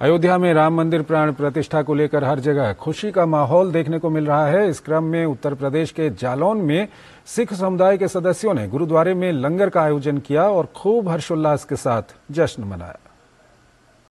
अयोध्या में राम मंदिर प्राण प्रतिष्ठा को लेकर हर जगह खुशी का माहौल देखने को मिल रहा है। इस क्रम में उत्तर प्रदेश के जालौन में सिख समुदाय के सदस्यों ने गुरुद्वारे में लंगर का आयोजन किया और खूब हर्षोल्लास के साथ जश्न मनाया।